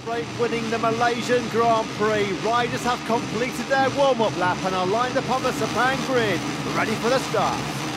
Celebrate winning the Malaysian Grand Prix. Riders have completed their warm-up lap and are lined up on the Sepang grid, ready for the start.